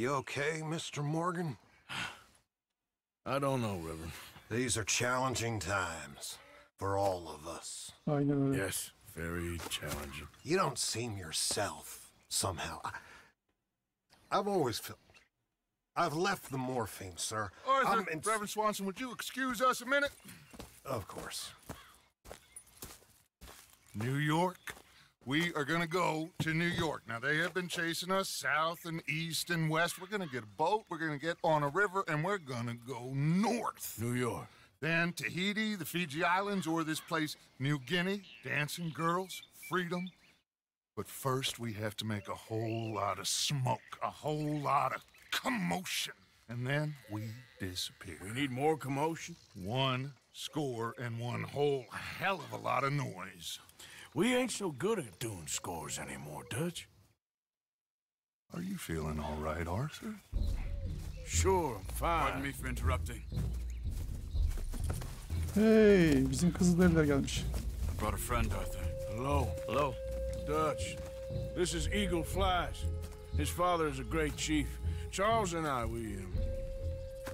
You okay, Mr. Morgan? I don't know, Reverend. These are challenging times for all of us. I know. Yes, very challenging. You don't seem yourself somehow. I, I've always felt. I've left the morphine, sir. Arthur, I'm in- Reverend Swanson, would you excuse us a minute? Of course. New York. We are gonna go to New York. Now, they have been chasing us south and east and west. We're gonna get a boat, we're gonna get on a river, and we're gonna go north. New York. Then Tahiti, the Fiji Islands, or this place, New Guinea, dancing girls, freedom. But first, we have to make a whole lot of smoke, a whole lot of commotion. And then we disappear. We need more commotion. One score and one whole hell of a lot of noise. We ain't so good at doing scores anymore, Dutch. Are you feeling all right, Arthur? Sure, I'm fine. Pardon me for interrupting. Hey, bizim Kızılderililer gelmiş. I brought a friend, Arthur. Hello, Hello. Dutch. This is Eagle Flies. His father is a great chief. Charles and I, we, um,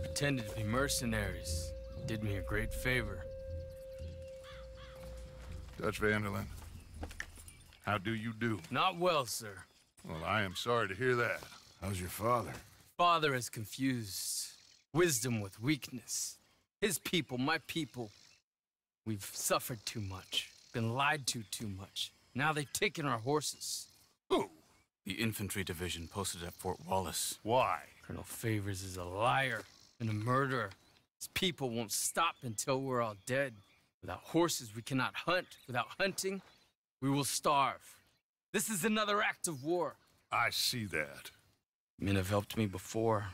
Pretended to be mercenaries. Did me a great favor. Dutch van der Linde. How do you do? Not well, sir. Well, I am sorry to hear that. how's your father? Father has confused wisdom with weakness. His people, my people. We've suffered too much, been lied to too much. Now they've taken our horses. Who? The infantry division posted at Fort Wallace. Why? Colonel Favors is a liar and a murderer. His people won't stop until we're all dead. Without horses, we cannot hunt. Without hunting, we will starve. This is another act of war. I see that. Men have helped me before,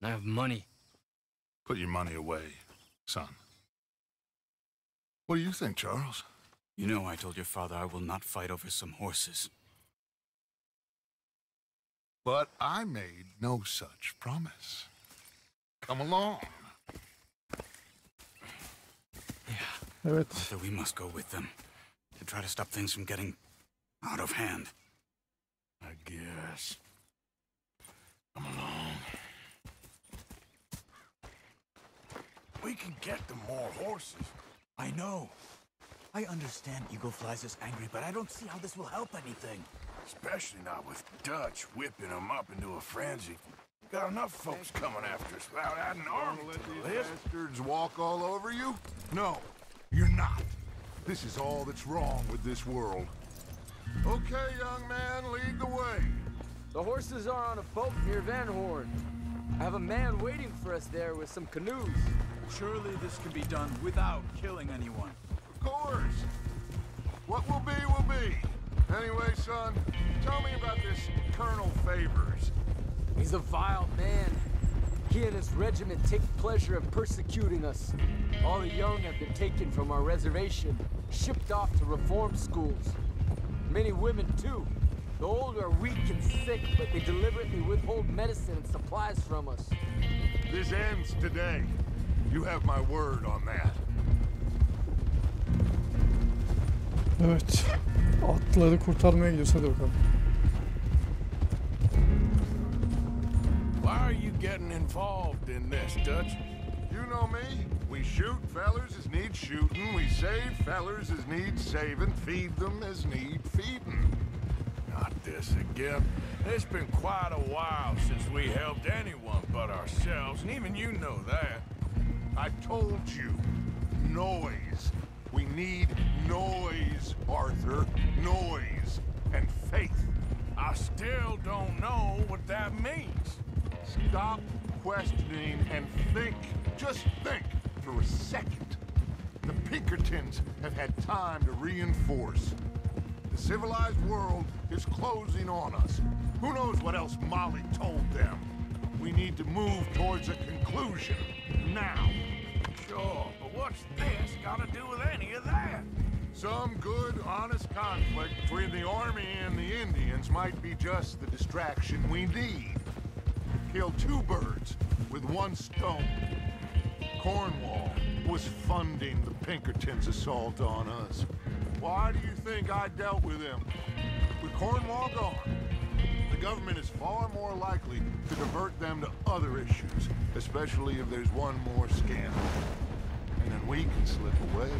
and I have money. Put your money away, son. What do you think, Charles? You know I told your father I will not fight over some horses. But I made no such promise. Come along. Evet. Arthur, we must go with them to try to stop things from getting out of hand. I guess. Come along. We can get them more horses. I know. I understand Eagle Flies is angry, but I don't see how this will help anything. Especially not with Dutch whipping them up into a frenzy. Got enough folks coming after us without adding an army to these the list. bastards walk all over you? No, you're not. This is all that's wrong with this world. Okay, young man, lead the way. The horses are on a boat near Van Horn. I have a man waiting for us there with some canoes. Surely this can be done without killing anyone. Of course. What will be, will be. Anyway, son, tell me about this Colonel Favors. He's a vile man. He and his regiment take pleasure in persecuting us. All the young have been taken from our reservation, shipped off to reform schools. Many women, too. The old are weak and sick, but they deliberately withhold medicine and supplies from us. This ends today. You have my word on that. Evet. Atları kurtarmaya gidiyoruz. Hadi bakalım. Why are you getting involved in this, Dutch? You know me. We shoot fellers as need shooting. We save fellers as need saving. Feed them as need feeding. Not this again. It's been quite a while since we helped anyone but ourselves, and even you know that. I told you. Noise. We need noise, Arthur. Noise. And faith. I still don't know what that means. Stop questioning and think. Just think for a second. The Pinkertons have had time to reinforce. The civilized world is closing on us. Who knows what else Molly told them? We need to move towards a conclusion. Now. Sure, but what's this got to do with any of that? Some good, honest conflict between the army and the Indians might be just the distraction we need. Kill two birds with one stone. Cornwall was funding the Pinkertons' assault on us. Why do you think I dealt with them? With Cornwall gone, the government is far more likely to divert them to other issues, especially if there's one more scandal. And then we can slip away.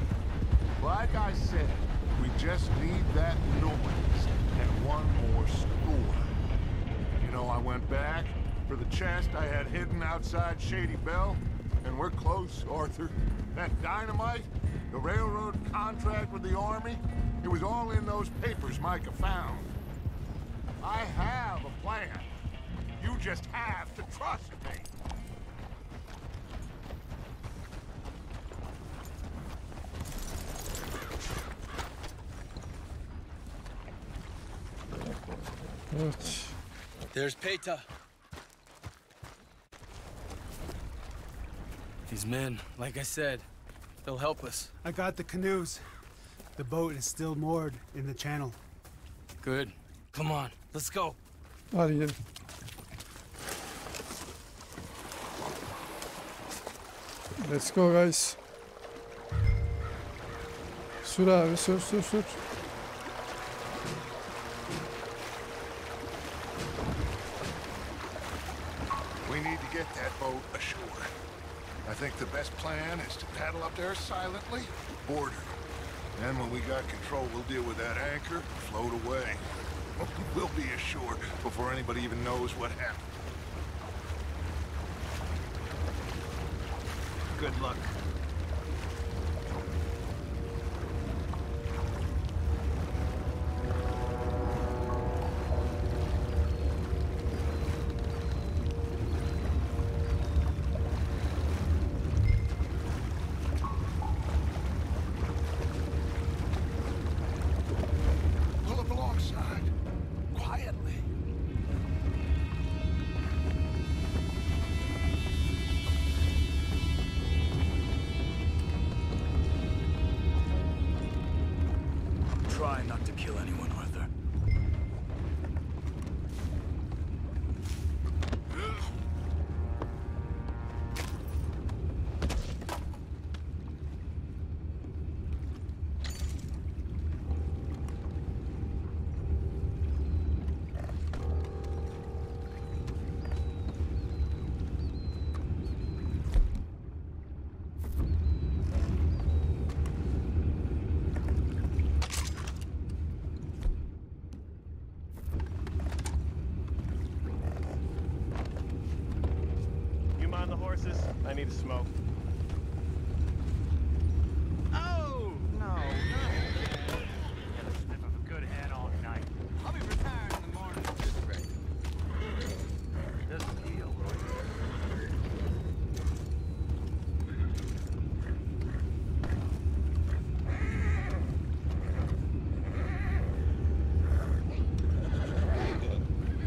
Like I said, we just need that noise and one more score. You know, I went back for the chest I had hidden outside Shady Belle, we're close, Arthur. That dynamite, the railroad contract with the army, it was all in those papers Micah found. I have a plan. You just have to trust me. There's Paytah. These men, like I said, they'll help us. I got the canoes. The boat is still moored in the channel. Good. Come on, let's go. Hadi gidelim. Let's go guys. Sür abi sür sür sür. We need to get that boat ashore. I think the best plan is to paddle up there silently, board her. Then when we got control, we'll deal with that anchor, float away. We'll be ashore before anybody even knows what happened. Good luck. Kill anyone, Arthur. You mind the horses? I need to smoke. Oh! No, no. Get a sniff of a good head all night. I'll be retired in the morning at this rate. This deal,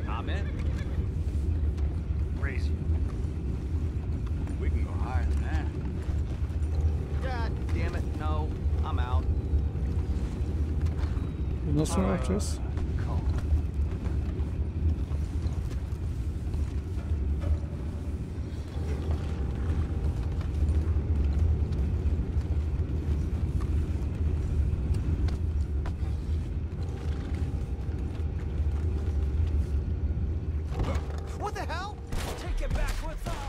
I'm in. Crazy. We can go higher than that. God damn it, no. I'm out. Ne yapacağız? Cool. What the hell? Take it back, what's ours?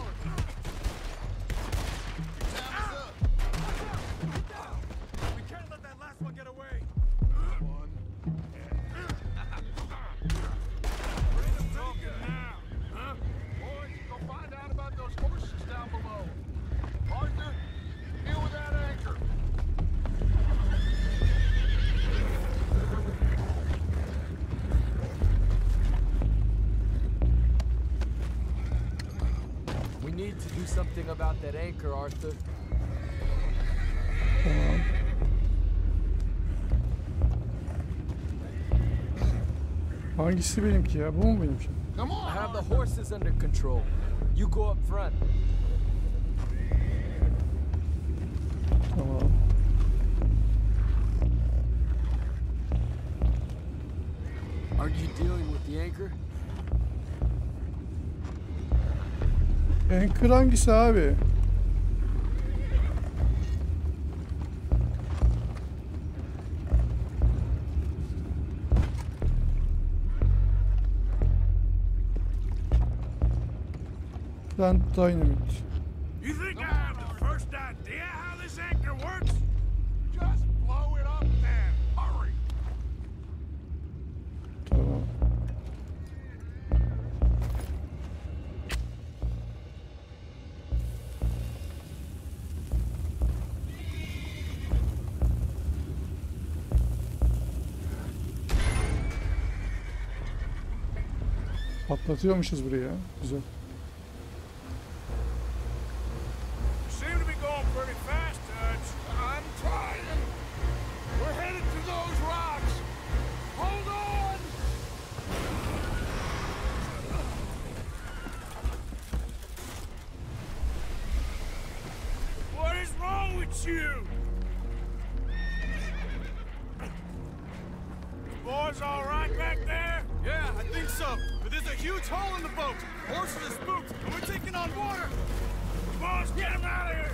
Do something about that anchor, Arthur. Hangisi benimki ya? Bu mu benimki? Come I on. have the horses under control. You go up front. Tamam. Aren't you dealing with the anchor? Anchor hangisi abi? Plant Dynamite. Atlatıyormuşuz buraya. Güzel. Boys, get him out of here!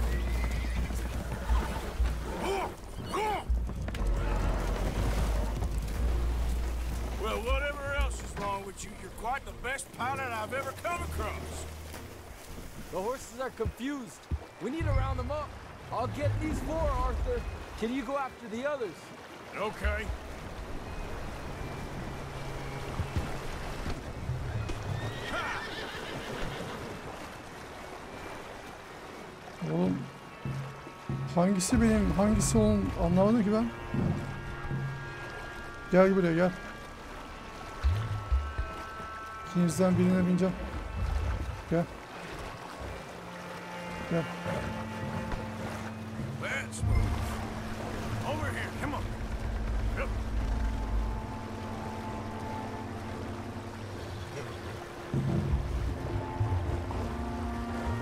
Well, whatever else is wrong with you, you're quite the best pilot I've ever come across. The horses are confused. We need to round them up. I'll get these four, Arthur. Can you go after the others? Okay. Oğlum hangisi benim hangisi onun anlamadım ki ben. Gel buraya gel. İkinizden birine bineceğim. Gel. Gel.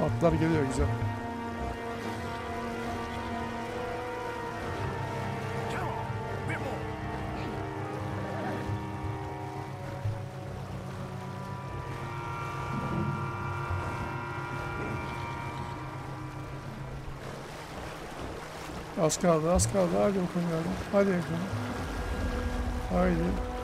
Atlar geliyor güzel. Az kaldı az kaldı. Hadi bakalım yavrum. Hadi bakalım. Haydi.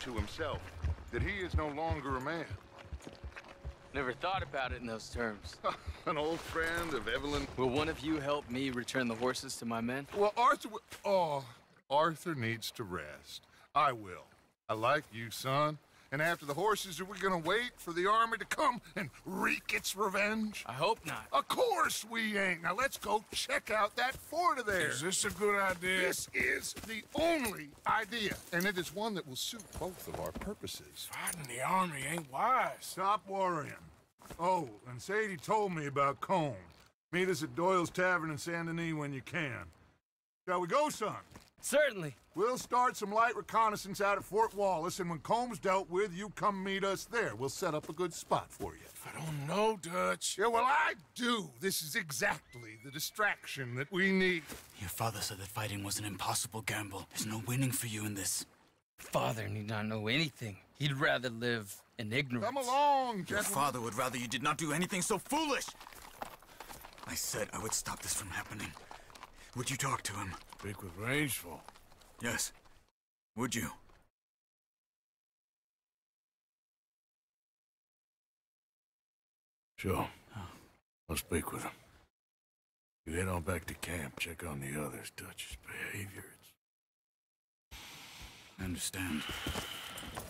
To himself that he is no longer a man. Never thought about it in those terms. An old friend of Evelyn. Will one of you help me return the horses to my men? Well, Arthur. Oh, Arthur needs to rest. I will. I like you, son. And after the horses, are we gonna wait for the army to come and wreak its revenge? I hope not. Of course we ain't. Now let's go check out that fort of theirs. Is this a good idea? This is the only idea, and it is one that will suit both of our purposes. Fighting the army ain't wise. Stop worrying. Oh, and Sadie told me about Colm. Meet us at Doyle's Tavern in Saint Denis when you can. Shall we go, son? Certainly. We'll start some light reconnaissance out at Fort Wallace, and when Colm's dealt with, you come meet us there. We'll set up a good spot for you. I don't know, Dutch. Yeah, well, I do. This is exactly the distraction that we need. Your father said that fighting was an impossible gamble. There's no winning for you in this. Father need not know anything. He'd rather live in ignorance. Come along, Your gentlemen. father would rather you did not do anything so foolish. I said I would stop this from happening. Would you talk to him? Speak with Rains Fall. Yes. Would you? Sure. Oh. I'll speak with him. You head on back to camp, check on the others. Dutch's behavior. It's... I understand.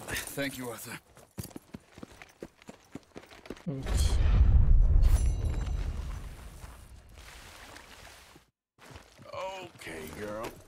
Thank you, Arthur. Evet. girl.